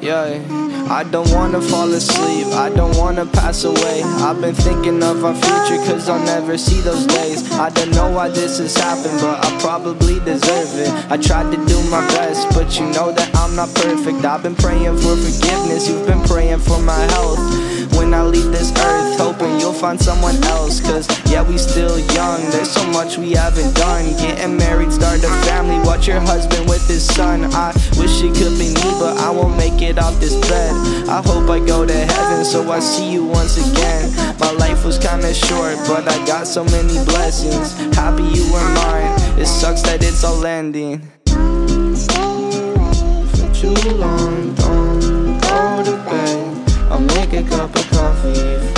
Yeah, I don't wanna fall asleep, I don't wanna pass away. I've been thinking of our future, cause I'll never see those days. I don't know why this has happened, but I probably deserve it. I tried to do my best, but you know that I'm not perfect. I've been praying for forgiveness, you've been praying for my health. When I leave this earth, hoping you'll find someone else. Cause yeah, we still young, there's so much we haven't done. Getting married, start a family, watch your husband with his son. I wish it could be me, but I won't it off this bed. I hope I go to heaven, so I see you once again. My life was kinda short, but I got so many blessings. Happy you were mine, it sucks that it's all ending. For too long, don't go to bed. I'll make a cup of coffee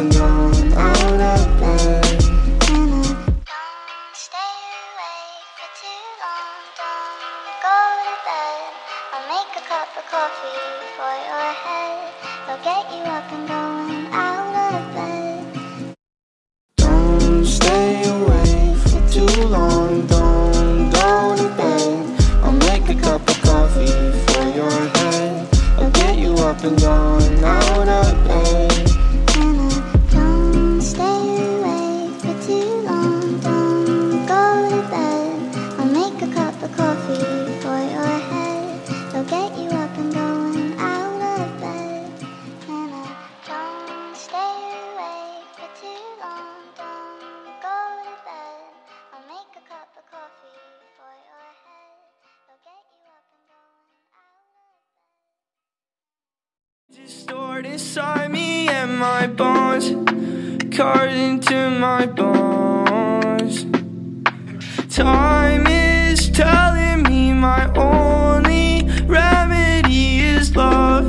And down out of bed. And I don't stay awake for too long. Don't go to bed. I'll make a cup of coffee for your head. I'll get you up and going Stored inside me and my bones, carved into my bones. Time is telling me my only remedy is love.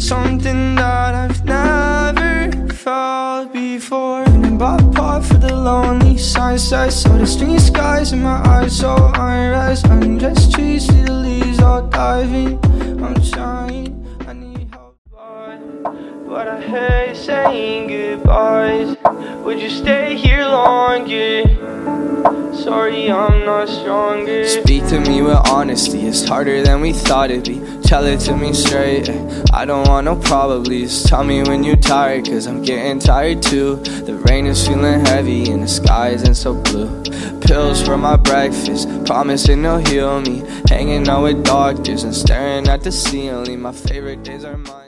Something that I've never felt before. And bought pot for the lonely sunset. Saw the street skies in my eyes, so unrest. Undressed trees, see the leaves all diving. I'm trying, I. But, but I hate saying goodbyes. Would you stay here longer? Sorry, I'm not stronger. Speak to me with honesty, it's harder than we thought it'd be. Tell it to me straight. I don't want no probablys. Tell me when you're tired, cause I'm getting tired too. The rain is feeling heavy and the sky isn't so blue. Pills for my breakfast, promising they'll heal me. Hanging out with doctors and staring at the ceiling. My favorite days are mine.